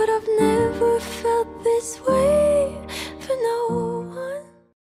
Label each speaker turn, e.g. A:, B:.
A: but I've never